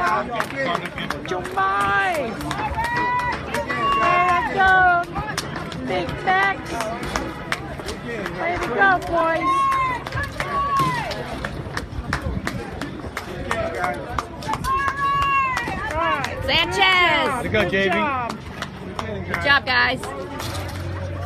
ครับจุ๊บไปแล้วก็ big way to go boys Sanchez. Good job. Good job, guys.